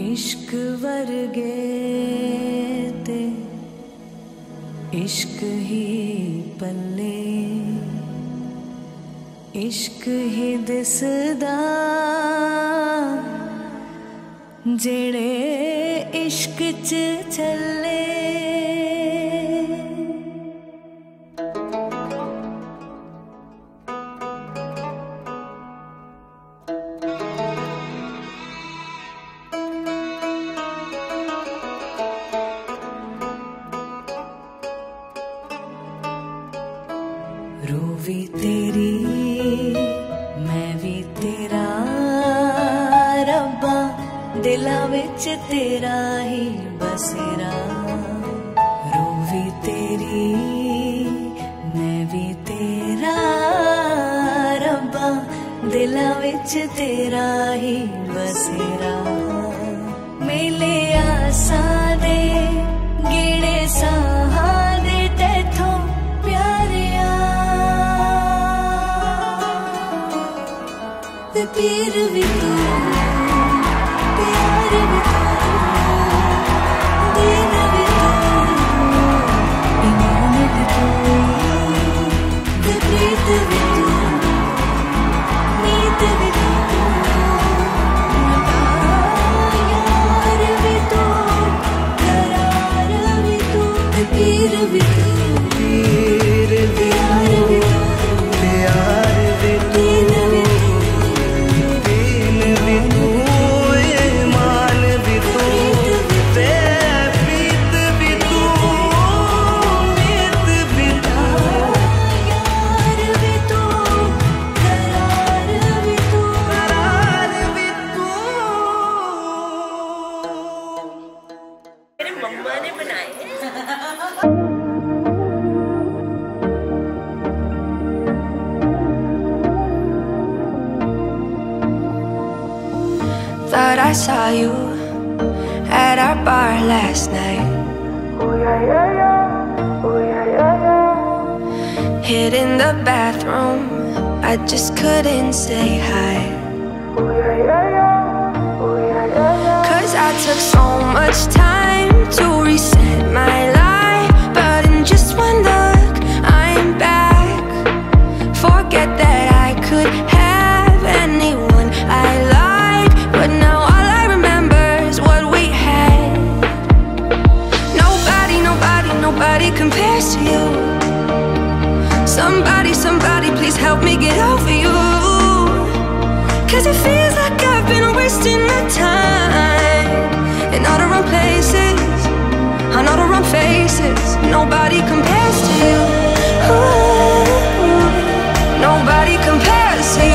इश्क वर्गे ते इश्क ही पल्ले इश्क ही दिसदा जेड़े इश्क च चले ਰੂਹ ਵੀ ਤੇਰੀ ਮੈਂ ਵੀ ਤੇਰਾ ਰੱਬਾ ਦਿਲਾਂ ਵਿੱਚ ਤੇਰਾ ਹੀ ਬਸੇਰਾ ਰੂਹ ਵੀ ਤੇਰੀ ਮੈਂ ਵੀ ਤੇਰਾ ਰੱਬਾ ਦਿਲਾਂ ਵਿੱਚ ਤੇਰਾ ਹੀ ਬਸੇਰਾ ਮਿਲੇ ਆਸਾਂ ते पीर भी तू प्यार भी Thought I saw you at our bar last night. Ooh, yeah, yeah, yeah. Ooh, yeah, yeah, yeah. Hid in the bathroom, I just couldn't say hi. Ooh, yeah, yeah, yeah. Ooh, yeah, yeah, yeah. Cause I took so much time to reset my life. But in just one look, I'm back. Forget that I could have anyone I like. But now all I remember is what we had. Nobody, nobody, nobody compares to you. Somebody, somebody, please help me get over you. Cause it feels like I've been wasting my time in all the wrong places, all the wrong faces. Nobody compares to you. Ooh, nobody compares to you.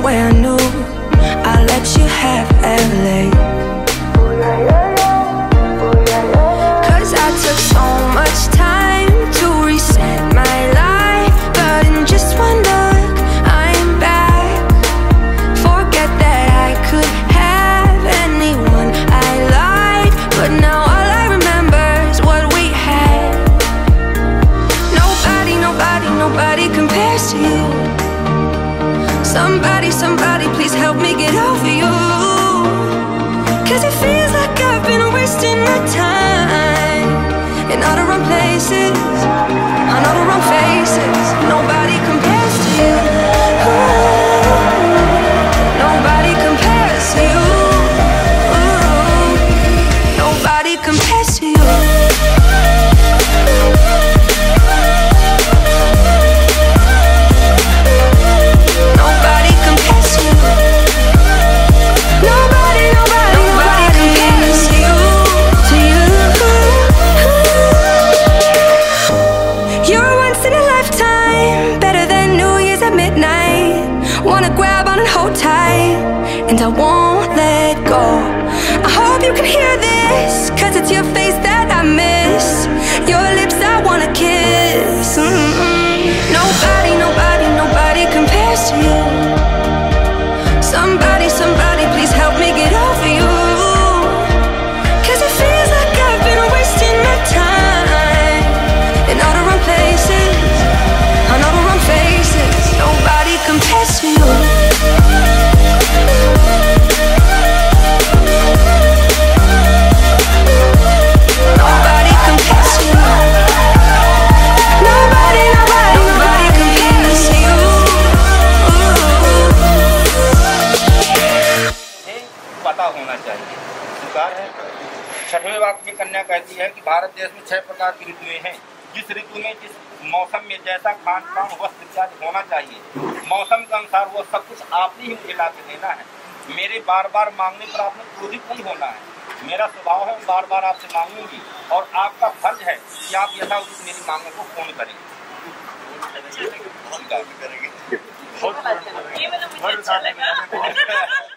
Somewhere new. grab on and hold tight And I won't let go. I hope you can hear this Cause it's your face पता होना चाहिए। स्वीकार है छठवें वाक्य में कन्या कहती है कि भारत देश में छह प्रकार की ऋतुएँ हैं। जिस ऋतु में जिस मौसम में जैसा खान पान वस्त्र इत्यादि होना चाहिए। मौसम के अनुसार वो सब कुछ आप ही मुझे ला के देना है। मेरे बार बार मांगने पर आपने क्रोधित नहीं होना है। मेरा स्वभाव है बार बार आपसे मांगूँगी और आपका फ़र्ज़ है कि आप यथाउचित मेरी मांगों को पूर्ण करें ये वाला मुझे अच्छा लगा।